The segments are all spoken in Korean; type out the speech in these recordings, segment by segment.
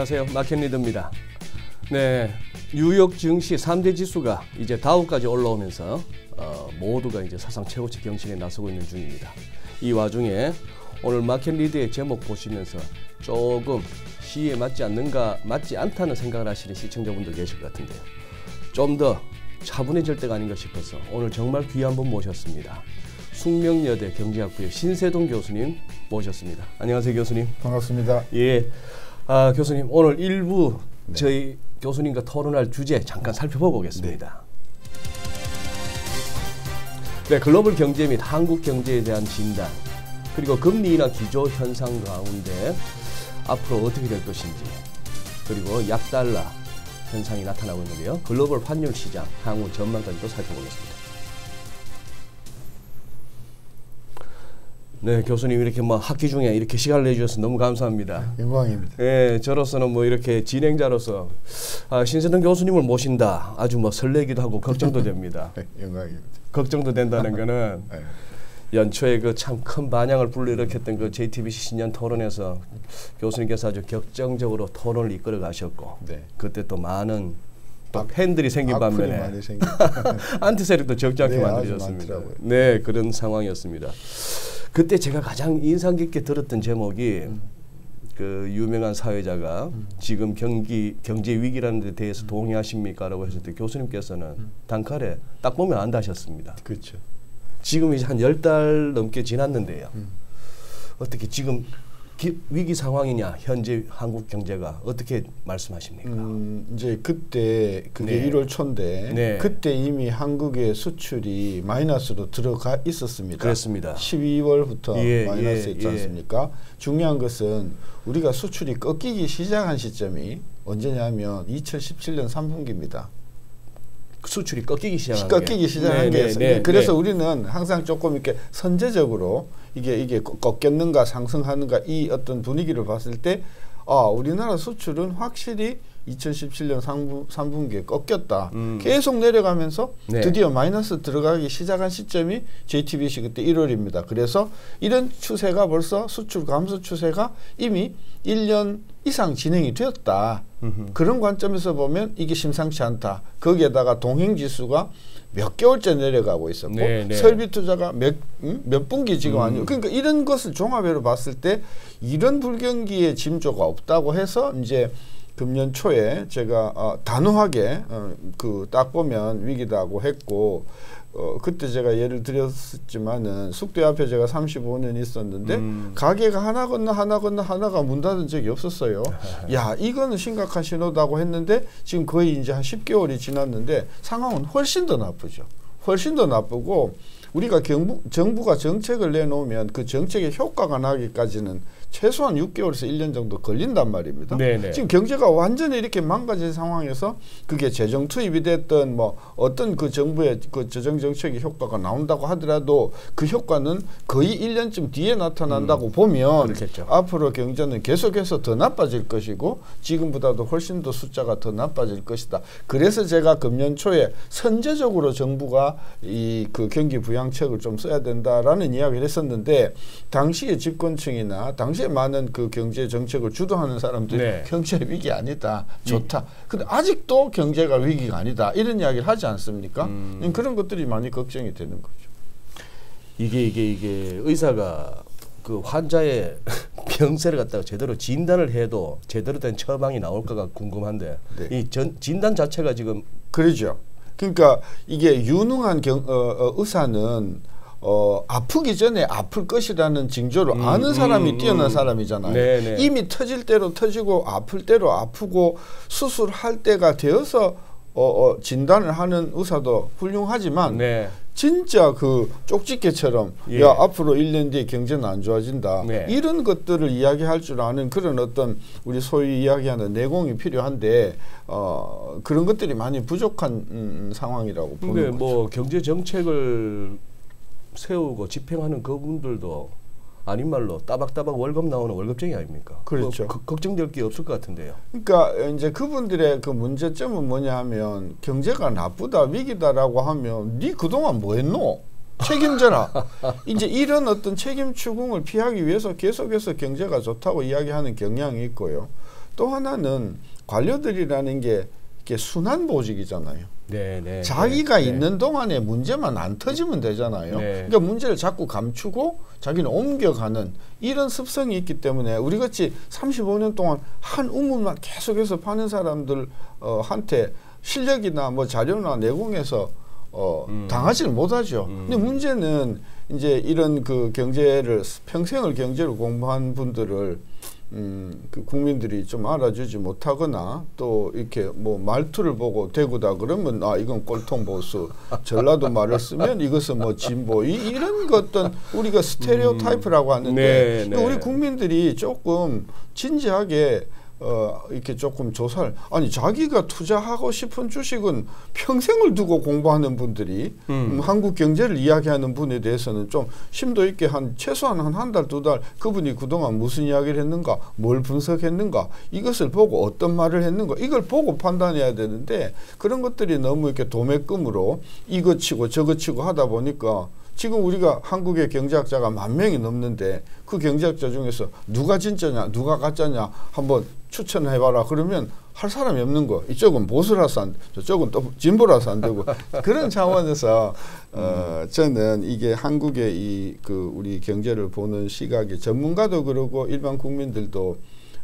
안녕하세요. 마켓리드입니다. 네, 뉴욕 증시 3대 지수가 이제 다우까지 올라오면서 어, 모두가 이제 사상 최고치 경신에 나서고 있는 중입니다. 이 와중에 오늘 마켓리드의 제목 보시면서 조금 시에 맞지 않는가, 맞지 않다는 생각을 하시는 시청자분들 계실 것 같은데요. 좀 더 차분해질 때가 아닌가 싶어서 오늘 정말 귀한 분 모셨습니다. 숙명여대 경제학부의 신세동 교수님 모셨습니다. 안녕하세요, 교수님. 반갑습니다. 예, 아, 교수님 오늘 일부 저희 교수님과 토론할 주제 잠깐 살펴보고 오겠습니다. 네, 글로벌 경제 및 한국 경제에 대한 진단 그리고 금리 인하 기조 현상 가운데 앞으로 어떻게 될 것인지 그리고 약달러 현상이 나타나고 있는데요. 글로벌 환율 시장 향후 전망까지도 살펴보겠습니다. 네, 교수님 이렇게 뭐 학기 중에 이렇게 시간을 내주셔서 너무 감사합니다. 영광입니다. 예, 저로서는 뭐 이렇게 진행자로서 아, 신세동 교수님을 모신다 아주 뭐 설레기도 하고 걱정도 됩니다. 네, 영광입니다. 걱정도 된다는 거는 네. 연초에 그 참 큰 반향을 불러일으켰던 그 JTBC 신년 토론에서 교수님께서 아주 격정적으로 토론을 이끌어 가셨고 네. 그때 또 많은 또 팬들이 생긴 반면에. 안티 세력도 적지 않게 네, 만들어졌습니다. 네, 그런 상황이었습니다. 그때 제가 가장 인상 깊게 들었던 제목이 음. 그 유명한 사회자가 지금 경기 경제 위기라는 데 대해서 동의하십니까라고 했을 때 교수님께서는 음. 단칼에 딱 보면 안다 하셨습니다. 그렇죠. 지금 이제 한 열 달 넘게 지났는데요. 음. 어떻게 지금 기, 위기 상황이냐 현재 한국 경제가 어떻게 말씀하십니까? 음, 이제 그때 그게 네. 1월 초인데 네. 그때 이미 한국의 수출이 마이너스로 들어가 있었습니다. 그렇습니다. 12월부터 예, 마이너스였지 예, 예. 않습니까? 중요한 것은 우리가 수출이 꺾이기 시작한 시점이 언제냐면 2017년 3분기입니다. 수출이 꺾이기 시작한 꺾이기 게. 시작한 네, 게 네, 있어요. 네, 그래서 네. 우리는 항상 조금 이렇게 선제적으로 이게 이게 꺾- 꺾였는가 상승하는가 이 어떤 분위기를 봤을 때 아, 우리나라 수출은 확실히 2017년 3분, 3분 기에 꺾였다. 음. 계속 내려가면서 네. 드디어 마이너스 들어가기 시작한 시점이 JTBC 그때 1월입니다. 그래서 이런 추세가 벌써 수출 감소 추세가 이미 1년 이상 진행이 되었다. 음흠. 그런 관점에서 보면 이게 심상치 않다. 거기에다가 동행 지수가 몇 개월째 내려가고 있었고 네, 네. 설비 투자가 몇, 음? 몇 분기 지금 음. 아니고 그러니까 이런 것을 종합해서 봤을 때 이런 불경기의 징조가 없다고 해서 이제 금년 초에 제가 어, 단호하게 어, 그딱 보면 위기다고 했고 어, 그때 제가 예를 드렸지만은 숙대 앞에 제가 35년 있었는데 음. 가게가 하나 건너 하나 건너 하나가 문 닫은 적이 없었어요. 야 이거는 심각한 신호다고 했는데 지금 거의 이제 한 10개월이 지났는데 상황은 훨씬 더 나쁘죠. 훨씬 더 나쁘고 우리가 경부, 정부가 정책을 내놓으면 그 정책의 효과가 나기까지는 최소한 6개월에서 1년 정도 걸린단 말입니다. 네네. 지금 경제가 완전히 이렇게 망가진 상황에서 그게 재정 투입이 됐던 뭐 어떤 그 정부의 그 재정 정책의 효과가 나온다고 하더라도 그 효과는 거의 1년쯤 뒤에 나타난다고 보면 음. 그렇겠죠. 앞으로 경제는 계속해서 더 나빠질 것이고 지금보다도 훨씬 더 숫자가 더 나빠질 것이다. 그래서 제가 금년 초에 선제적으로 정부가 이 그 경기 부양책을 좀 써야 된다라는 이야기를 했었는데 당시의 집권층이나 당시 에 많은 그 경제 정책을 주도하는 사람들이 네. 경제 위기 아니다. 좋다. 근데 아직도 경제가 위기가 아니다. 이런 이야기를 하지 않습니까? 음. 그런 것들이 많이 걱정이 되는 거죠. 이게 이게 이게 의사가 그 환자의 병세를 갖다가 제대로 진단을 해도 제대로 된 처방이 나올까가 궁금한데 네. 이 전, 진단 자체가 지금 그러죠. 그러니까 이게 유능한 경, 어, 어, 의사는 어, 아프기 전에 아플 것이라는 징조를 음, 아는 사람이 음, 뛰어난 음. 사람이잖아요. 네네. 이미 터질 대로 터지고 아플 대로 아프고 수술할 때가 되어서 어, 어, 진단을 하는 의사도 훌륭하지만 네. 진짜 그 쪽집게처럼 예. 야 앞으로 1년 뒤에 경제는 안 좋아진다 네. 이런 것들을 이야기할 줄 아는 그런 어떤 우리 소위 이야기하는 내공이 필요한데 어 그런 것들이 많이 부족한 음, 상황이라고 근데 보는 거죠. 뭐 경제 정책을 세우고 집행하는 그분들도 아닌 말로 따박따박 월급 나오는 월급쟁이 아닙니까? 그렇죠. 뭐 그- 걱정될 게 없을 것 같은데요. 그러니까 이제 그분들의 그 문제점은 뭐냐 하면 경제가 나쁘다 위기다라고 하면 네 그동안 뭐 했노? 책임져라. 이제 이런 어떤 책임 추궁을 피하기 위해서 계속해서 경제가 좋다고 이야기하는 경향이 있고요. 또 하나는 관료들이라는 게 이게 순환 보직이잖아요. 네, 네. 자기가 네, 있는 동안에 문제만 안 터지면 되잖아요. 네. 그러니까 문제를 자꾸 감추고 자기는 옮겨가는 이런 습성이 있기 때문에 우리 같이 35년 동안 한 우물만 계속해서 파는 사람들 어, 한테 실력이나 뭐 자료나 내공에서 어, 음. 당하지를 못하죠. 음. 근데 문제는 이제 이런 그 경제를 평생을 경제를 공부한 분들을 음, 그 국민들이 좀 알아주지 못하거나 또 이렇게 뭐 말투를 보고 대구다 그러면 아 이건 꼴통 보수 전라도 말을 쓰면 이것은 뭐 진보 이, 이런 것들 우리가 스테레오 타이프라고 하는데 네, 근데 네. 우리 국민들이 조금 진지하게 어 이렇게 조금 조사를 아니 자기가 투자하고 싶은 주식은 평생을 두고 공부하는 분들이 음. 음, 한국 경제를 이야기하는 분에 대해서는 좀 심도 있게 한 최소한 한 한 달두달 그분이 그동안 무슨 이야기를 했는가 뭘 분석했는가 이것을 보고 어떤 말을 했는가 이걸 보고 판단해야 되는데 그런 것들이 너무 이렇게 도매금으로 이거 치고 저거 치고 하다 보니까 지금 우리가 한국의 경제학자가 만 명이 넘는데 그 경제학자 중에서 누가 진짜냐 누가 가짜냐 한번 추천해봐라 그러면 할 사람이 없는 거 이쪽은 보수라서 안 저쪽은 또 진보라서 안 되고 그런 차원에서 어 저는 이게 한국의 이 그 우리 경제를 보는 시각이 전문가도 그러고 일반 국민들도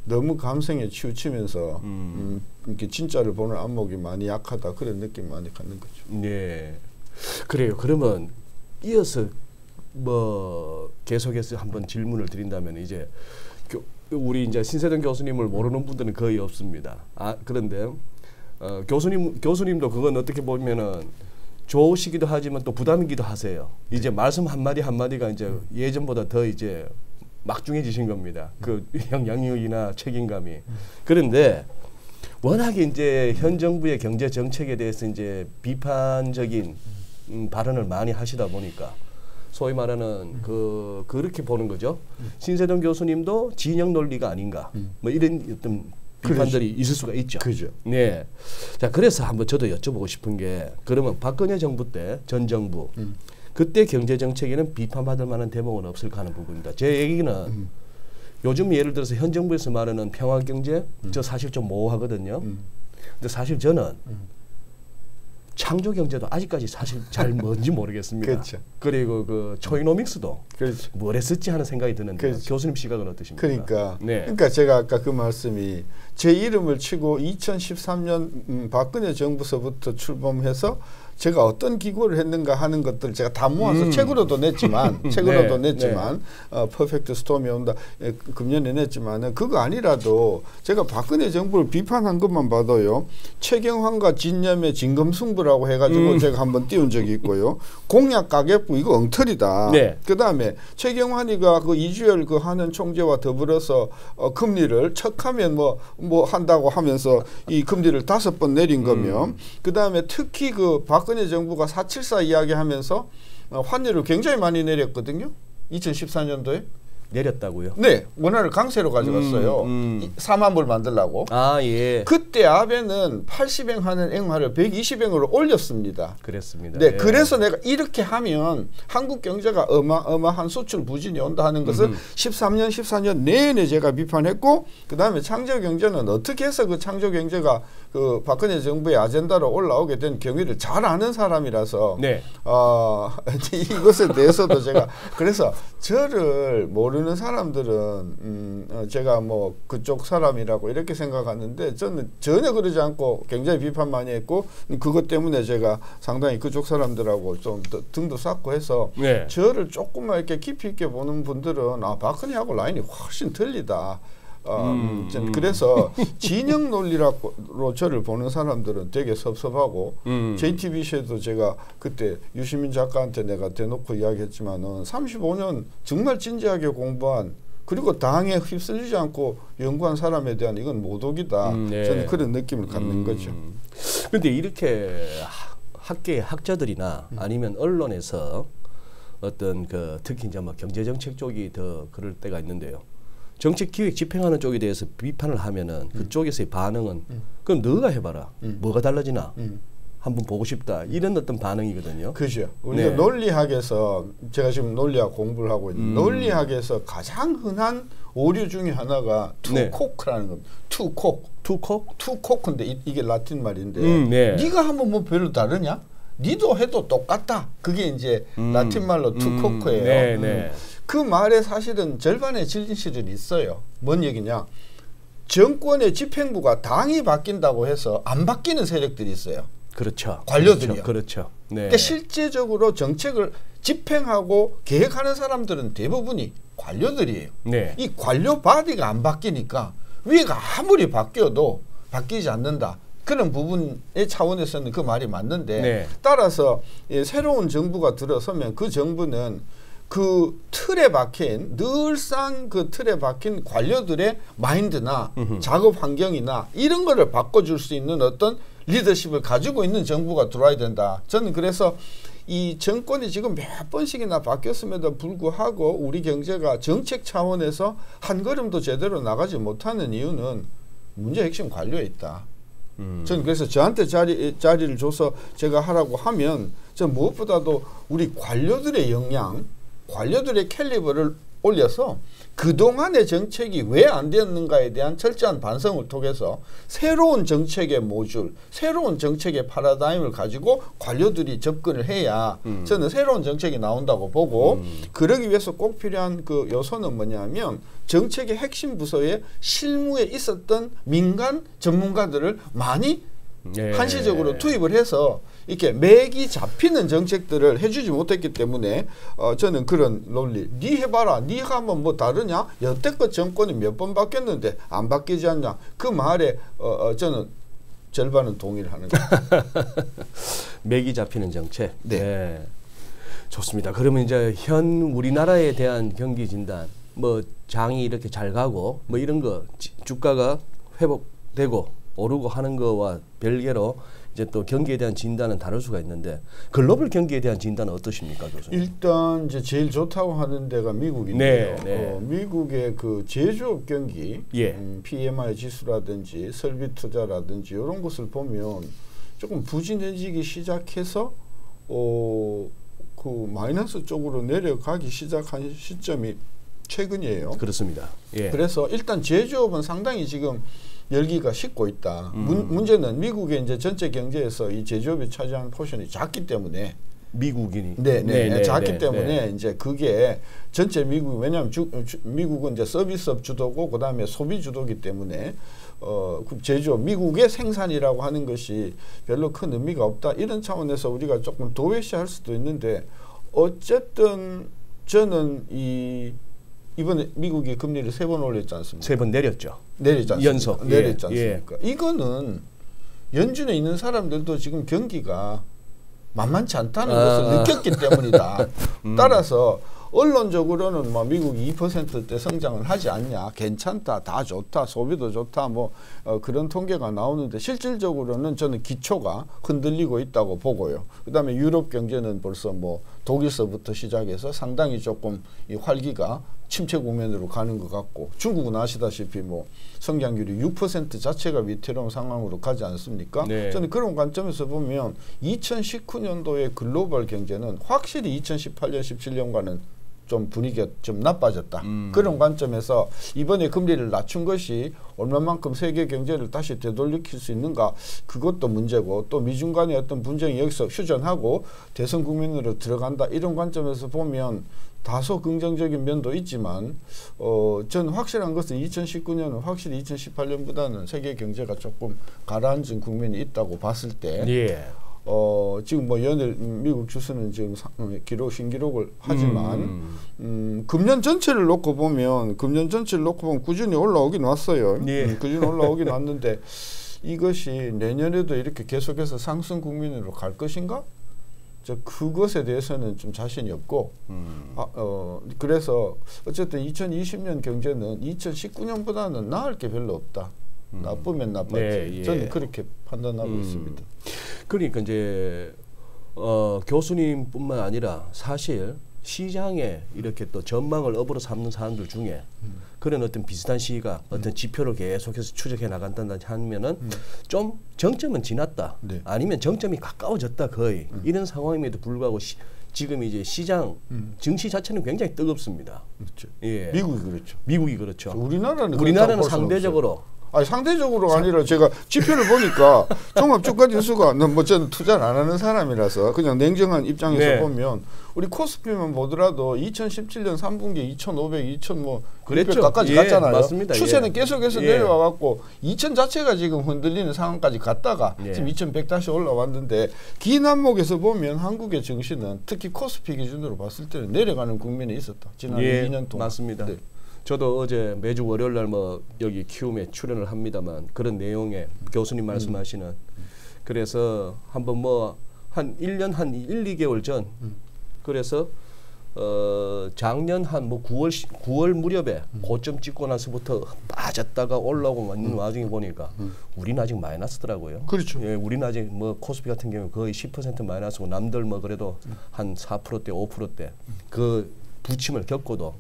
너무 감성에 치우치면서 음, 이렇게 진짜를 보는 안목이 많이 약하다 그런 느낌 많이 갖는 거죠. 네. 그래요. 그러면 이어서 뭐 계속해서 한번 질문을 드린다면 이제 교, 우리 이제 신세동 교수님을 모르는 분들은 거의 없습니다. 아 그런데 어, 교수님 교수님도 그건 어떻게 보면은 좋으시기도 하지만 또 부담이기도 하세요. 이제 말씀 한 마디 한 마디가 이제 예전보다 더 이제 막중해지신 겁니다. 그 영향력이나 책임감이. 그런데 워낙에 이제 현 정부의 경제 정책에 대해서 이제 비판적인 음, 발언을 많이 하시다 보니까 소위 말하는 그 그렇게 보는 거죠. 신세동 교수님도 진영 논리가 아닌가 뭐 이런 어떤 비판들이 있을 수가 있죠. 그죠. 네. 자 그래서 한번 저도 여쭤보고 싶은 게 그러면 박근혜 정부 때 전 정부 그때 경제 정책에는 비판받을 만한 대목은 없을까 하는 부분입니다. 제 얘기는 요즘 예를 들어서 현 정부에서 말하는 평화 경제 저 사실 좀 모호하거든요. 근데 사실 저는 창조 경제도 아직까지 사실 잘 뭔지 모르겠습니다. 그렇죠. 그리고 그 초이노믹스도 그렇죠. 뭘 했을지 하는 생각이 드는데 그렇죠. 교수님 시각은 어떠십니까? 그러니까 네. 그러니까 제가 아까 그 말씀이 제 이름을 치고 2013년 음, 박근혜 정부서부터 출범해서 제가 어떤 기고를 했는가 하는 것들 제가 다 모아서 음. 책으로도 냈지만 책으로도 네, 냈지만 어, 퍼펙트 스톰이 온다 예, 그- 금년에 냈지만은 그거 아니라도 제가 박근혜 정부를 비판한 것만 봐도요 최경환과 진념의 진검승부라고 해가지고 음. 제가 한번 띄운 적이 있고요 공약 가계부 이거 엉터리다 네. 그 다음에 최경환이가 그 이주열 그 하는 총재와 더불어서 어, 금리를 척하면 뭐, 뭐 한다고 하면서 이 금리를 다섯 번 내린 거면 그 다음에 특히 그박 근혜 정부가 474 이야기 하면서 어, 환율을 굉장히 많이 내렸거든요. 2014년도에. 내렸다고요. 네, 원화를 강세로 가져갔어요. 음, 음. 이 4만 불 만들라고. 아 예. 그때 아베는 80eng 하는 앵화를 120eng으로 올렸습니다. 그랬습니다. 네, 예. 그래서 내가 이렇게 하면 한국 경제가 어마어마한 수출 부진이 온다 하는 것을 음흠. 13년, 14년 내내 제가 비판했고, 그 다음에 창조 경제는 어떻게 해서 그 창조 경제가 그 박근혜 정부의 아젠다로 올라오게 된 경위를 잘 아는 사람이라서, 네. 어, 이것에 대해서도 제가 그래서 저를 모르는 사람들은 음, 어, 제가 뭐 그쪽 사람이라고 이렇게 생각하는데 저는 전혀 그러지 않고 굉장히 비판 많이 했고 그것 때문에 제가 상당히 그쪽 사람들하고 좀 더- 등도 쌓고 해서 네. 저를 조금만 이렇게 깊이 있게 보는 분들은 아 박근혜하고 라인이 훨씬 틀리다. 어, 음. 그래서 진영 논리로 저를 보는 사람들은 되게 섭섭하고 음. JTBC에도 제가 그때 유시민 작가한테 내가 대놓고 이야기했지만은 35년 정말 진지하게 공부한 그리고 당에 휩쓸리지 않고 연구한 사람에 대한 이건 모독이다. 음, 네. 저는 그런 느낌을 갖는 음. 거죠. 그런데 이렇게 학- 학계 학자들이나 음. 아니면 언론에서 어떤 그 특히 이제 뭐 경제 정책 쪽이 더 그럴 때가 있는데요. 정책 기획 집행하는 쪽에 대해서 비판을 하면은 그쪽에서의 반응은 그럼 너가 해봐라. 음. 뭐가 달라지나 음. 한번 보고 싶다 이런 어떤 반응이거든요. 그죠. 우리가 네. 논리학에서 제가 지금 논리학 공부를 하고 있는 음. 논리학에서 가장 흔한 오류 중에 하나가 네. tu quoque라는 겁니다. 투콕. 투콕? 투코크인데 이, 이게 라틴 말인데 음, 네. 네가 하면 뭐 별로 다르냐? 니도 해도 똑같다. 그게 이제 음. 라틴 말로 tu quoque예요. 네, 네. 그 말에 사실은 절반의 진실은 있어요. 뭔 얘기냐? 정권의 집행부가 당이 바뀐다고 해서 안 바뀌는 세력들이 있어요. 그렇죠. 관료들이요. 그렇죠. 그렇죠. 네. 그러니까 실제적으로 정책을 집행하고 계획하는 사람들은 대부분이 관료들이에요. 네. 이 관료 body가 안 바뀌니까 위가 아무리 바뀌어도 바뀌지 않는다. 그런 부분의 차원에서는 그 말이 맞는데 네. 따라서 예, 새로운 정부가 들어서면 그 정부는 그 틀에 박힌 늘상 그 틀에 박힌 관료들의 마인드나 작업 환경이나 이런 거를 바꿔줄 수 있는 어떤 리더십을 가지고 있는 정부가 들어와야 된다. 저는 그래서 이 정권이 지금 몇 번씩이나 바뀌었음에도 불구하고 우리 경제가 정책 차원에서 한 걸음도 제대로 나가지 못하는 이유는 문제 핵심 관료에 있다. 음. 저는 그래서 저한테 자리 자리를 줘서 제가 하라고 하면 전 무엇보다도 우리 관료들의 역량, 관료들의 캘리버를 올려서 그 동안의 정책이 왜 안 되었는가에 대한 철저한 반성을 통해서 새로운 정책의 모듈, 새로운 정책의 파라다임을 가지고 관료들이 접근을 해야 저는 새로운 정책이 나온다고 보고 그러기 위해서 꼭 필요한 그 요소는 뭐냐면 정책의 핵심 부서에 실무에 있었던 민간 전문가들을 많이 예. 한시적으로 투입을 해서 이렇게 맥이 잡히는 정책들을 해주지 못했기 때문에 어, 저는 그런 논리. 네 해봐라. 네가 하면 뭐 다르냐? 여태껏 정권이 몇 번 바뀌었는데 안 바뀌지 않냐? 그 말에 어, 어, 저는 절반은 동의를 하는 거예요. 맥이 잡히는 정책. 네. 좋습니다. 그러면 이제 현 우리나라에 대한 경기 진단, 뭐 장이 이렇게 잘 가고 뭐 이런 거 지- 주가가 회복되고 오르고 하는 거와 별개로 이제 또 경기에 대한 진단은 다를 수가 있는데 글로벌 경기에 대한 진단은 어떠십니까, 교수님? 일단 이제 제일 좋다고 하는 데가 미국인데요. 네, 네. 어, 미국의 그 제조업 경기, 예. 음, PMI 지수라든지 설비 투자라든지 이런 것을 보면 조금 부진해지기 시작해서 어, 그 마이너스 쪽으로 내려가기 시작한 시점이 최근이에요. 그렇습니다. 예. 그래서 일단 제조업은 상당히 지금 열기가 식고 있다. 문, 문제는 미국의 이제 전체 경제에서 이 제조업이 차지하는 포션이 작기 때문에 미국인이 네, 네, 네, 작기 네, 때문에 네. 이제 그게 전체 미국 왜냐하면 주, 주- 미국은 이제 서비스업 주도고 그다음에 소비 주도기 때문에 어, 그 제조업 미국의 생산이라고 하는 것이 별로 큰 의미가 없다 이런 차원에서 우리가 조금 도외시할 수도 있는데 어쨌든 저는 이 이번에 미국이 금리를 세 번 올렸지 않습니까? 세 번 내렸죠. 내렸지 않습니까? 연속. 내렸지 예, 않습니까? 이거는 연준에 있는 사람들도 지금 경기가 만만치 않다는 아. 것을 느꼈기 때문이다. 따라서 언론적으로는 뭐 미국이 2%대 성장을 하지 않냐, 괜찮다, 다 좋다, 소비도 좋다, 뭐 어, 그런 통계가 나오는데 실질적으로는 저는 기초가 흔들리고 있다고 보고요. 그다음에 유럽 경제는 벌써 뭐 독일서부터 시작해서 상당히 조금 이 활기가 침체 국면으로 가는 것 같고 중국은 아시다시피 뭐 성장률이 6% 자체가 위태로운 상황으로 가지 않습니까? 네. 저는 그런 관점에서 보면 2019년도의 글로벌 경제는 확실히 2018년, 17년과는 좀 분위기가 좀 나빠졌다. 음. 그런 관점에서 이번에 금리를 낮춘 것이 얼마만큼 세계 경제를 다시 되돌리킬 수 있는가 그것도 문제고 또 미중 간의 어떤 분쟁이 여기서 휴전하고 대선 국면으로 들어간다 이런 관점에서 보면 다소 긍정적인 면도 있지만 어, 전 확실한 것은 2019년은 확실히 2018년보다는 세계 경제가 조금 가라앉은 국면이 있다고 봤을 때 예. 어, 지금 뭐 연일 음, 미국 주수는 지금 사- 음, 기록 신기록을 하지만 음. 음, 금년 전체를 놓고 보면 금년 전체를 놓고 보면 꾸준히 올라오긴 왔어요. 예. 음, 꾸준히 올라오긴 왔는데 이것이 내년에도 이렇게 계속해서 상승 국면으로 갈 것인가? 저 그것에 대해서는 좀 자신이 없고 음. 아, 어, 그래서 어쨌든 2020년 경제는 2019년보다는 나을 게 별로 없다. 나쁘면 나빴지. 네, 예. 저는 그렇게 판단하고 음. 있습니다. 그러니까 이제 어, 교수님뿐만 아니라 사실 시장에 이렇게 또 전망을 업으로 삼는 사람들 중에 그런 어떤 비슷한 시기가 어떤 지표를 계속해서 추적해 나간다 하면은 좀 정점은 지났다 네. 아니면 정점이 가까워졌다 거의 이런 상황임에도 불구하고 시, 지금 이제 시장 증시 자체는 굉장히 뜨겁습니다. 그렇죠. 예. 미국이 그렇죠. 미국이 그렇죠. 우리나라는 우리나라는 상대적으로 아니 상대적으로가 아니라 제가 지표를 보니까 종합 주가 지수가 뭐 저는 투자를 안 하는 사람이라서 그냥 냉정한 입장에서 네. 보면 우리 코스피만 보더라도 2017년 3분기 2,500, 2,000 뭐 그랬죠. 까지 예, 갔잖아요. 맞습니다. 추세는 예. 계속해서 예. 내려와 갖고 2,000 자체가 지금 흔들리는 상황까지 갔다가 예. 지금 2,100 다시 올라왔는데 긴 한목에서 보면 한국의 증시는 특히 코스피 기준으로 봤을 때는 내려가는 국면에 있었다. 지난 예, 2년 동안. 맞습니다. 네. 저도 어제 매주 월요일 날 뭐 여기 키움에 출연을 합니다만 그런 내용에 교수님 음. 말씀하시는 그래서 한번 뭐 한 1년 한 1, 2개월 전 음. 그래서 어 작년 한 뭐 9월 9월 무렵에 음. 고점 찍고 나서부터 빠졌다가 올라오고 있는 와중에 보니까 우리는 아직 마이너스더라고요. 음. 그렇죠. 예, 우리는 아직 뭐 코스피 같은 경우 거의 10% 마이너스고 남들 뭐 그래도 한 4%대 5%대 그 부침을 겪고도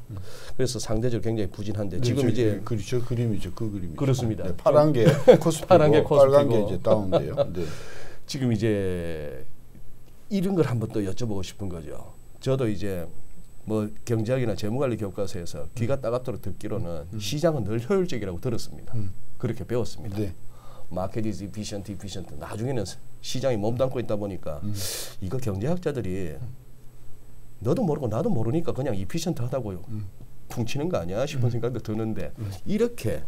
그래서 상대적으로 굉장히 부진한데 네, 지금 저- 이제 네, 그, 저 그림이죠. 그 그림이죠. 그렇습니다. 네, 파란 게 코스피고 파란 게 빨간 게 코스피고. 이제 다운데요. 네. 지금 이제 이런 걸 한번 또 여쭤보고 싶은 거죠. 저도 이제 뭐 경제학이나 재무관리 교과서에서 귀가 따갑도록 듣기로는 시장은 늘 효율적이라고 들었습니다. 음. 그렇게 배웠습니다. 네. Market is efficient efficient 나중에는 시장이 몸담고 있다 보니까 음. 이거 경제학자들이 너도 모르고 나도 모르니까 그냥 efficient 하다고 음. 퉁치는 거 아니야 싶은 생각도 드는데 이렇게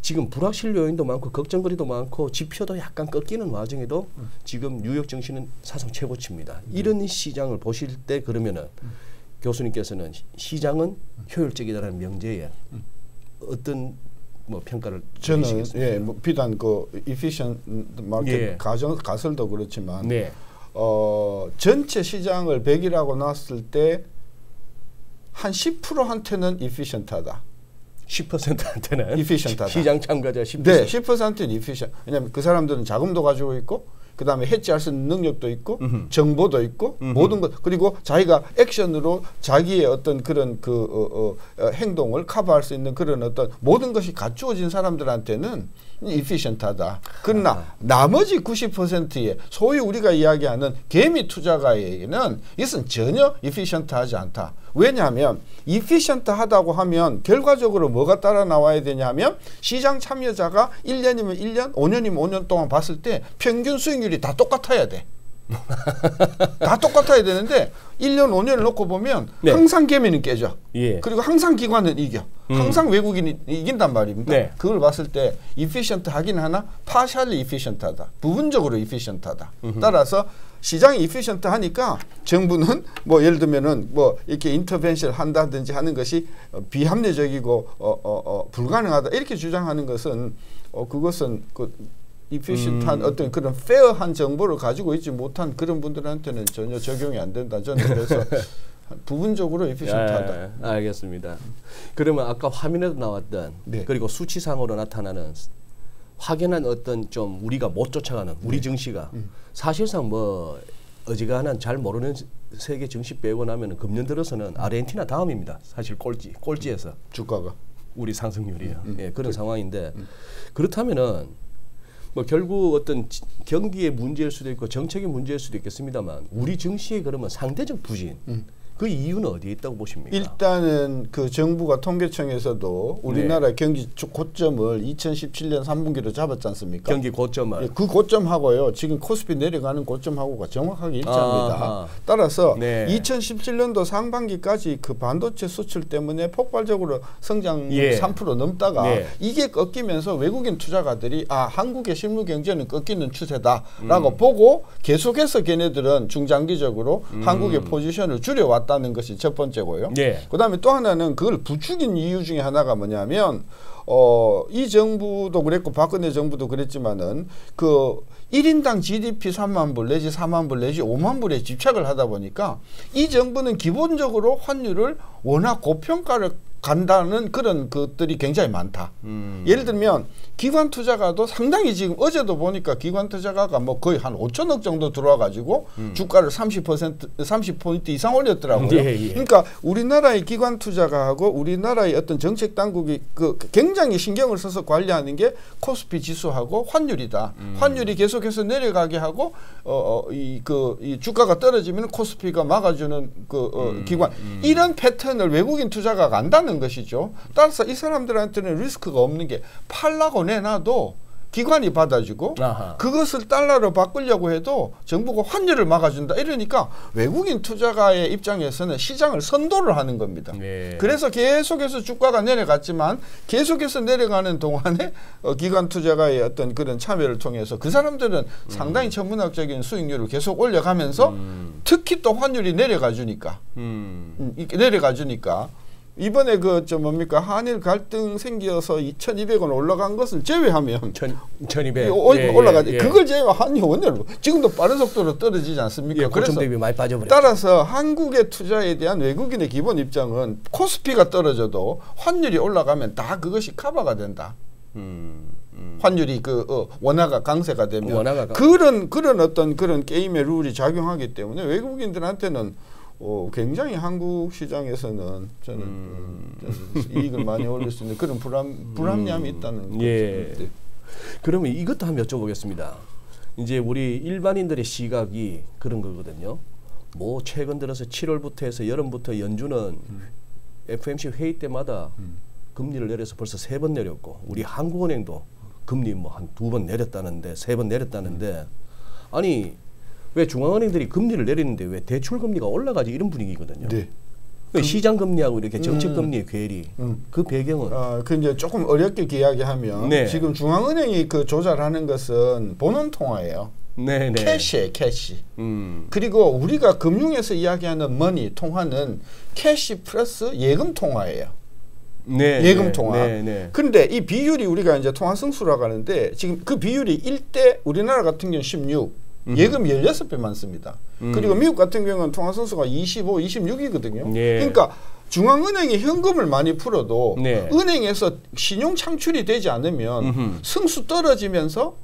지금 불확실 요인도 많고 걱정거리도 많고 지표도 약간 꺾이는 와중에도 지금 뉴욕 증시는 사상 최고치입니다. 이런 시장을 보실 때 그러면은 교수님께서는 시- 시장은 효율적이다라는 명제에 어떤 뭐 평가를 저는 내리시겠습니까? 예, 뭐 비단 그 efficient 마켓 예. 가정 가설도 그렇지만 네. 어 전체 시장을 100이라고 놨을 때 한 10%한테는 efficient하다. 10%한테는 Efficient하다. 시장 참가자 10%. 네, 10%는 efficient. 왜냐하면 그 사람들은 자금도 가지고 있고, 그 다음에 해지할 수 있는 능력도 있고, 음흠. 정보도 있고, 음흠. 모든 것 그리고 자기가 액션으로 자기의 어떤 그런 그 어, 어, 어, 행동을 커버할 수 있는 그런 어떤 모든 것이 갖추어진 사람들한테는 efficient하다. 그러나 나머지 90%의 소위 우리가 이야기하는 개미 투자가에게는 이것은 전혀 efficient하지 않다. 왜냐하면 efficient하다고 하면 결과적으로 뭐가 따라 나와야 되냐면 시장 참여자가 1년이면 1년, 5년이면 5년 동안 봤을 때 평균 수익률이 다 똑같아야 돼. 다 똑같아야 되는데 1년, 5년을 놓고 보면 네. 항상 개미는 깨져. 예. 그리고 항상 기관은 이겨. 음. 항상 외국인이 이긴단 말입니다. 네. 그걸 봤을 때 efficient 하긴 하나 partially efficient하다. 부분적으로 efficient하다. 따라서 시장이 efficient 하니까 정부는 뭐 예를 들면은 뭐 이렇게 인터벤션을 한다든지 하는 것이 어, 비합리적이고 어, 어, 어, 불가능하다 이렇게 주장하는 것은 어, 그것은 그 efficient한 음. 어떤 그런 페어한 정보를 가지고 있지 못한 그런 분들한테는 전혀 적용이 안 된다. 저는 그래서 부분적으로 efficient하다. 예, 알겠습니다. 그러면 아까 화면에도 나왔던 네. 그리고 수치상으로 나타나는 확연한 어떤 좀 우리가 못 쫓아가는 우리 증시가 음. 사실상 뭐 어지간한 잘 모르는 세계 증시 빼고 나면 금년 들어서는 아르헨티나 다음입니다. 사실 꼴찌 꼴찌에서 주가가. 우리 상승률이요. 음, 예, 그런 상황인데 그렇다면은 뭐 결국 어떤 지- 경기의 문제일 수도 있고 정책의 문제일 수도 있겠습니다만 우리 증시의 그러면 상대적 부진 그 이유는 어디에 있다고 보십니까? 일단은 그 정부가 통계청에서도 우리나라 경기 주- 고점을 2017년 3분기로 잡았지 않습니까? 경기 고점을 예, 그 고점하고요. 지금 코스피 내려가는 고점하고가 정확하게 일치합니다. 아하. 따라서 네. 2017년도 상반기까지 그 반도체 수출 때문에 폭발적으로 성장 예. 3% 넘다가 네. 이게 꺾이면서 외국인 투자가들이 아 한국의 실무 경제는 꺾이는 추세다라고 음. 보고 계속해서 걔네들은 중장기적으로 음. 한국의 포지션을 줄여왔다 는 것이 첫 번째고요. 네. 그다음에 또 하나는 그걸 부추긴 이유 중에 하나가 뭐냐면 어, 이 정부도 그랬고 박근혜 정부도 그랬지만은 그 1인당 GDP 3만 불 내지 4만 불 내지 5만 불에 집착을 하다 보니까 이 정부는 기본적으로 환율을 워낙 고평가를 간다는 그런 것들이 굉장히 많다. 음. 예를 들면 기관 투자가도 상당히 지금 어제도 보니까 기관 투자가가 뭐 거의 한 5천억 정도 들어와 가지고 주가를 30% 30포인트 이상 올렸더라고요. 예, 예. 그러니까 우리나라의 기관 투자가하고 우리나라의 어떤 정책 당국이 그 굉장히 신경을 써서 관리하는 게 코스피 지수하고 환율이다. 환율이 계속해서 내려가게 하고 어이그 이 주가가 떨어지면 코스피가 막아주는 그 어, 기관 이런 패턴을 외국인 투자가가 안다는 것이죠. 따라서 이 사람들한테는 리스크가 없는 게 팔라고 내놔도 기관이 받아주고 아하. 그것을 달러로 바꾸려고 해도 정부가 환율을 막아준다 이러니까 외국인 투자가의 입장에서는 시장을 선도를 하는 겁니다. 네. 그래서 계속해서 주가가 내려갔지만 계속해서 내려가는 동안에 어, 기관 투자가의 어떤 그런 참여를 통해서 그 사람들은 상당히 천문학적인 수익률을 계속 올려가면서 특히 또 환율이 내려가 주니까 음. 음, 이렇게 내려가 주니까 이번에 그 저 뭡니까 한일 갈등 생겨서 2,200원 올라간 것을 제외하면 천, 1200. 오- 예, 올라가지 예, 예. 그걸 제외하면 한일 원화로 지금도 빠른 속도로 떨어지지 않습니까? 예, 그래서 대비 많이 빠져버렸죠. 따라서 한국의 투자에 대한 외국인의 기본 입장은 코스피가 떨어져도 환율이 올라가면 다 그것이 커버가 된다. 음. 음. 환율이 그 어, 원화가 강세가 되면 원화가 강- 그런 그런 어떤 그런 게임의 룰이 작용하기 때문에 외국인들한테는 어, 굉장히 한국 시장에서는 저는 음. 어, 저는 이익을 많이 올릴 수 있는 그런 불안 불합리함이 있다는 예. 거죠. 네. 그러면 이것도 한번 여쭤보겠습니다. 이제 우리 일반인들의 시각이 그런 거거든요. 뭐 최근 들어서 7월부터 해서 여름부터 연준은 FOMC 회의 때마다 금리를 내려서 벌써 세 번 내렸고 우리 한국은행도 금리 뭐 한 두 번 내렸다는데 세 번 내렸다는데 아니 왜 중앙은행들이 금리를 내리는데 왜 대출 금리가 올라가지 이런 분위기거든요. 네. 그 시장 금리하고 이렇게 정책 금리의 괴리 음. 그 배경은 어, 그 이제 조금 어렵게 이야기하면 네. 지금 중앙은행이 그 조달하는 것은 본원 통화예요. 네네. cash에 cash. 음. 그리고 우리가 금융에서 이야기하는 money 통화는 cash 플러스 예금 통화예요. 네, 예금 네, 통화. 네, 네. 근데 이 비율이 우리가 이제 통화 승수라고 하는데 지금 그 비율이 1대 우리나라 같은 경우는 16, 예금 16배 많습니다. 음. 그리고 미국 같은 경우는 통화 승수가 25, 26이거든요. 예. 그러니까 중앙은행이 현금을 많이 풀어도 네. 은행에서 신용 창출이 되지 않으면 음흠. 승수 떨어지면서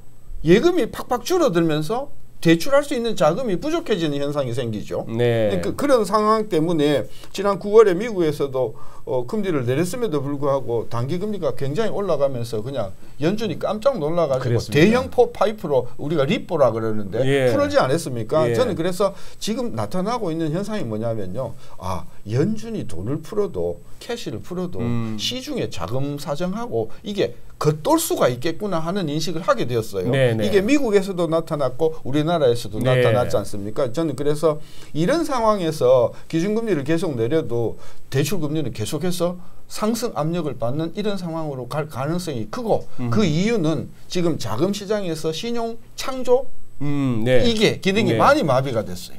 예금이 팍팍 줄어들면서 대출할 수 있는 자금이 부족해지는 현상이 생기죠. 네. 그러니까 그런 상황 때문에 지난 9월에 미국에서도 어, 금리를 내렸음에도 불구하고 단기 금리가 굉장히 올라가면서 그냥 연준이 깜짝 놀라가지고 그랬습니다. 대형 포 파이프로 우리가 repo라 그러는데 예. 풀지 않았습니까? 예. 저는 그래서 지금 나타나고 있는 현상이 뭐냐면요. 아 연준이 돈을 풀어도 cash를 풀어도 음. 시중에 자금 사정하고 이게 겉돌 수가 있겠구나 하는 인식을 하게 되었어요. 네, 네. 이게 미국에서도 나타났고 우리나라에서도 네. 나타났지 않습니까? 저는 그래서 이런 상황에서 기준금리를 계속 내려도 대출금리는 계속 해서 상승 압력을 받는 이런 상황으로 갈 가능성이 크고 음. 그 이유는 지금 자금 시장에서 신용 창조 음, 네. 이게 기능이 네. 많이 마비가 됐어요.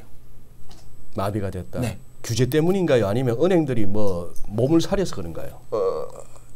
마비가 됐다. 네. 규제 때문인가요? 아니면 은행들이 뭐 몸을 사려서 그런가요? 어,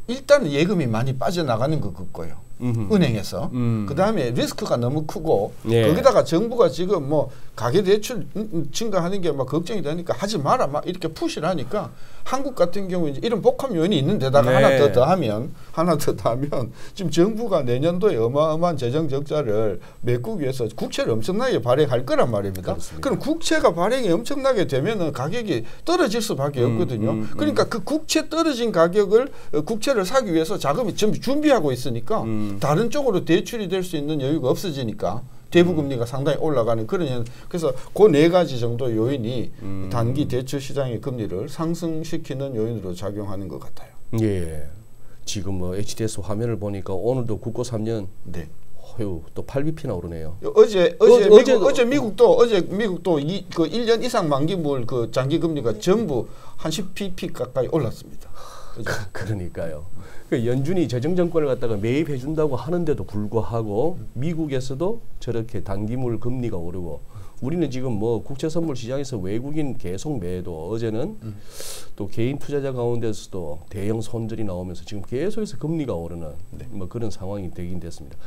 일단은 예금이 많이 빠져나가는 것 같고요. 음흠. 은행에서 음. 그다음에 리스크가 너무 크고 예. 거기다가 정부가 지금 뭐 가계 대출 음, 음, 증가하는 게 막 걱정이 되니까 하지 마라 막 이렇게 푸시를 하니까 한국 같은 경우 이제 이런 복합 요인이 있는 데다가 네. 하나 더 더하면 하나 더 더하면 지금 정부가 내년도에 어마어마한 재정 적자를 메꾸기 위해서 국채를 엄청나게 발행할 거란 말입니다. 그렇습니다. 그럼 국채가 발행이 엄청나게 되면은 가격이 떨어질 수밖에 음, 없거든요. 음, 음. 그러니까 그 국채 떨어진 가격을 어, 국채를 사기 위해서 자금이 좀 준비하고 있으니까 음. 다른 쪽으로 대출이 될 수 있는 여유가 없어지니까 대부 금리가 상당히 올라가는 그런 현 그래서 그 네 가지 정도 요인이 음. 단기 대출 시장의 금리를 상승시키는 요인으로 작용하는 것 같아요. 예. 지금 뭐 HDS 화면을 보니까 오늘도 국고 3년 네. 허유 또 8bp나 오르네요. 어제 어- 어제 미국, 어제도- 어제 미국도 어 제 미국도 이, 그 1년 이상 만기물 그 장기 금리가 전부 한 10pp 가까이 올랐습니다. 그러니까요. 그 연준이 재정 정권을 갖다가 매입해 준다고 하는데도 불구하고 미국에서도 저렇게 단기물 금리가 오르고 우리는 지금 뭐 국채 선물 시장에서 외국인 계속 매도 어제는 또 개인 투자자 가운데서도 대형 손절이 나오면서 지금 계속해서 금리가 오르는 뭐 그런 상황이 되긴 됐습니다.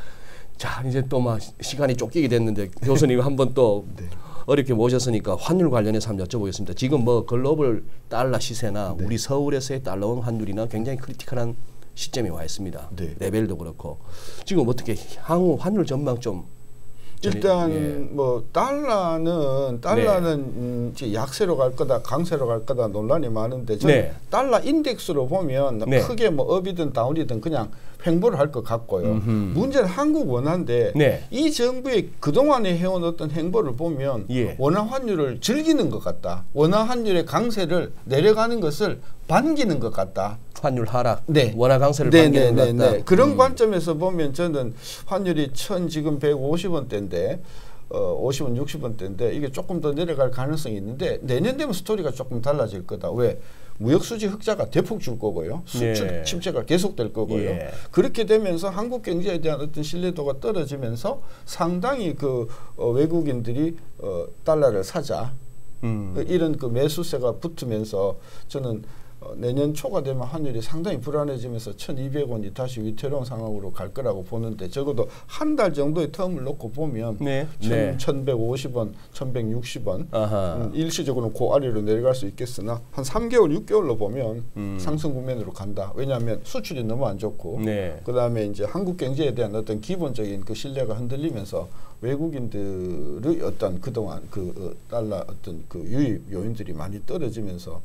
자 이제 또 막 시간이 쫓기게 됐는데 교수님 한번 또 어렵게 모셨으니까 환율 관련해서 한번 여쭤보겠습니다. 지금 뭐 글로벌 달러 시세나 네. 우리 서울에서의 달러원 환율이나 굉장히 critical한 시점에 와 있습니다. 네. 레벨도 그렇고 지금 어떻게 향후 환율 전망 좀 일단 예. 뭐 달러는 달러는 음, 이제 약세로 갈 거다 강세로 갈 거다 논란이 많은데 저는 네. 달러 인덱스로 보면 네. 크게 뭐 업이든 다운이든 그냥 횡보를 할 것 같고요. 음흠. 문제는 한국 원화인데 네. 이 정부의 그동안에 해온 어떤 행보를 보면 예. 원화 환율을 즐기는 것 같다. 원화 환율의 강세를 내려가는 것을 반기는 것 같다. 환율 하락, 네. 원화 강세를 네, 반기는 네, 것 네, 같다. 네. 그런 음. 관점에서 보면 저는 환율이 천 지금 150원대인데 어 50원, 60원대인데 이게 조금 더 내려갈 가능성이 있는데 내년 되면 스토리가 조금 달라질 거다. 왜? 무역 수지 흑자가 대폭 줄 거고요. 수출 예. 침체가 계속될 거고요. 예. 그렇게 되면서 한국 경제에 대한 어떤 신뢰도가 떨어지면서 상당히 그 어, 외국인들이 어, 달러를 사자 음. 그 이런 그 매수세가 붙으면서 저는 어, 내년 초가 되면 환율이 상당히 불안해지면서 1,200원이 다시 위태로운 상황으로 갈 거라고 보는데 적어도 한 달 정도의 텀을 놓고 보면 네. 천, 네. 1,150원, 1,160원 아하. 음, 일시적으로는 그 아래로 내려갈 수 있겠으나 한 3개월, 6개월로 보면 음. 상승 국면으로 간다. 왜냐하면 수출이 너무 안 좋고 네. 그다음에 이제 한국 경제에 대한 어떤 기본적인 그 신뢰가 흔들리면서 외국인들의 어떤 그동안 그 어, 달러 어떤 그 유입 요인들이 많이 떨어지면서 어,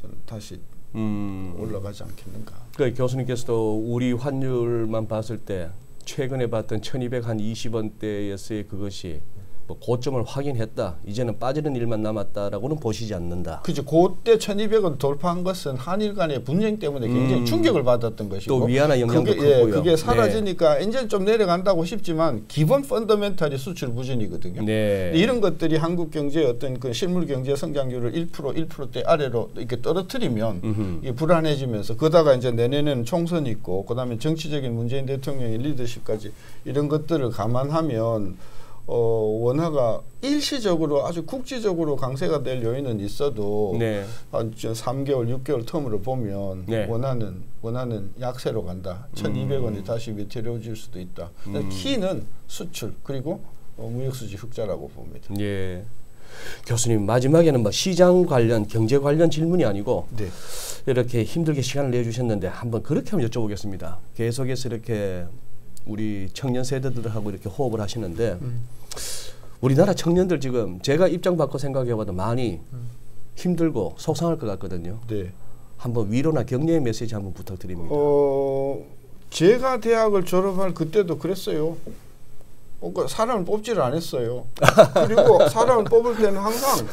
저는 다시 음. 올라가지 않겠는가. 그 교수님께서도 우리 환율만 봤을 때 최근에 봤던 1220원대에서의 그것이 뭐 고점을 확인했다. 이제는 빠지는 일만 남았다라고는 보시지 않는다. 그죠. 그때 1,200원 돌파한 것은 한일 간의 분쟁 때문에 굉장히 음. 충격을 받았던 것이고 또 위안화 영향도 그게, 예. 그게 사라지니까 이제 좀 내려간다고 싶지만 기본 펀더멘탈이 수출 부진이거든요. 네. 이런 것들이 한국 경제의 어떤 그 실물 경제 성장률을 1% 1%대 아래로 이렇게 떨어뜨리면. 이게 불안해지면서 그러다가 이제 내년에는 총선이 있고 그다음에 정치적인 문재인 대통령의 리더십까지 이런 것들을 감안하면 어 원화가 일시적으로 아주 국지적으로 강세가 될 요인은 있어도 네. 한 3개월, 6개월 텀으로 보면 네. 음. 원화는 원화는 약세로 간다. 1,200원이 다시 위태로워질 수도 있다. 근데 키는 수출 그리고 어, 무역수지 흑자라고 봅니다. 예. 교수님 마지막에는 뭐 시장 관련 경제 관련 질문이 아니고 네. 이렇게 힘들게 시간을 내주셨는데 한번 그렇게 한번 여쭤보겠습니다. 계속해서 이렇게 우리 청년 세대들하고 이렇게 호흡을 하시는데 우리나라 청년들 지금 제가 입장 바꿔 생각해봐도 많이 힘들고 속상할 것 같거든요. 네. 한번 위로나 격려의 메시지 한번 부탁드립니다. 어 제가 대학을 졸업할 그때도 그랬어요. 사람을 뽑지를 않았어요. 그리고 사람을 뽑을 때는 항상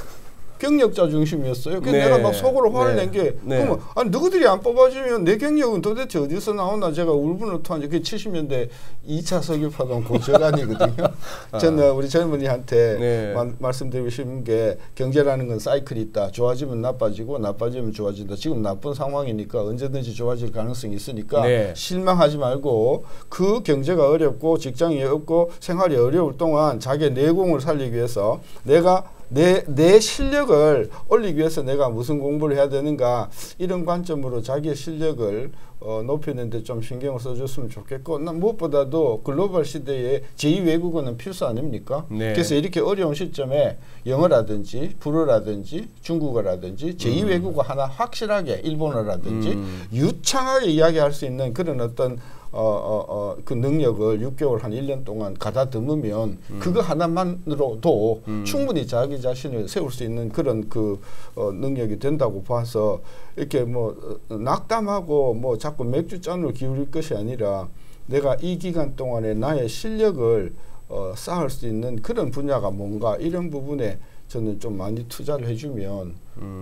경력자 중심이었어요. 그 네. 내가 막 속으로 화를 네. 낸게 네. 그러면 아니 너희들이 안 뽑아주면 내 경력은 도대체 어디서 나오나 제가 울분을 토한 게 70년대 2차 석유파동 고저간이거든요. 저는 우리 젊은이한테 아. 네. 마- 말씀드리고 싶은 게 경제라는 건 사이클이 있다. 좋아지면 나빠지고 나빠지면 좋아진다. 지금 나쁜 상황이니까 언제든지 좋아질 가능성이 있으니까 네. 실망하지 말고 그 경제가 어렵고 직장이 없고 생활이 어려울 동안 자기의 내공을 살리기 위해서 내가 내, 내 실력을 올리기 위해서 내가 무슨 공부를 해야 되는가 이런 관점으로 자기의 실력을 어, 높이는데 좀 신경을 써줬으면 좋겠고 난 무엇보다도 글로벌 시대에 제2외국어는 필수 아닙니까? 네. 그래서 이렇게 어려운 시점에 영어라든지 불어라든지 중국어라든지 제2외국어 하나 확실하게 일본어라든지 음. 유창하게 이야기할 수 있는 그런 어떤 어, 어, 어, 그 능력을 6개월 한 1년 동안 가다듬으면 그거 하나만으로도 충분히 자기 자신을 세울 수 있는 그런 그 어, 능력이 된다고 봐서 이렇게 뭐 어, 낙담하고 뭐 자꾸 맥주 잔으로 기울일 것이 아니라 내가 이 기간 동안에 나의 실력을 어, 쌓을 수 있는 그런 분야가 뭔가 이런 부분에 저는 좀 많이 투자를 해주면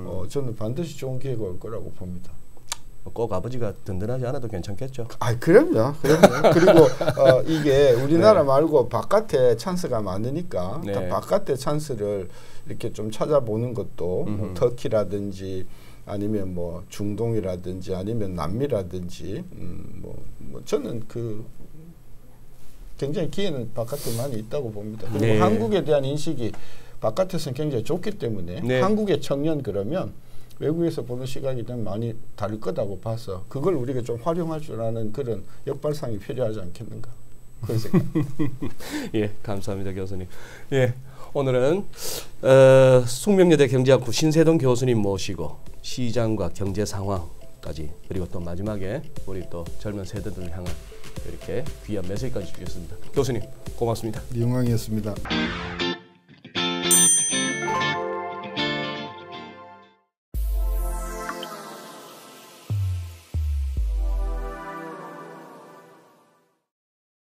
어, 저는 반드시 좋은 기회가 올 거라고 봅니다. 꼭 아버지가 든든하지 않아도 괜찮겠죠. 아, 그럼요, 그럼요. 그리고 어, 이게 우리나라 말고 바깥에 찬스가 많으니까 네. 다 바깥의 찬스를 이렇게 좀 찾아보는 것도 뭐 음흠. 터키라든지 아니면 뭐 중동이라든지 아니면 남미라든지 음, 뭐, 뭐 저는 그 굉장히 기회는 바깥에 많이 있다고 봅니다. 그리고 네. 한국에 대한 인식이 바깥에서는 굉장히 좋기 때문에 네. 한국의 청년 그러면 외국에서 보는 시각이 좀 많이 다를 거다고 봐서 그걸 우리가 좀 활용할 줄 아는 그런 역발상이 필요하지 않겠는가. 그런 생각. 예, 감사합니다, 교수님. 예, 오늘은 어, 숙명여대 경제학부 신세동 교수님 모시고 시장과 경제 상황까지 그리고 또 마지막에 우리 또 젊은 세대들을 향한 이렇게 귀한 메시지까지 주셨습니다. 교수님 고맙습니다. 영광이었습니다.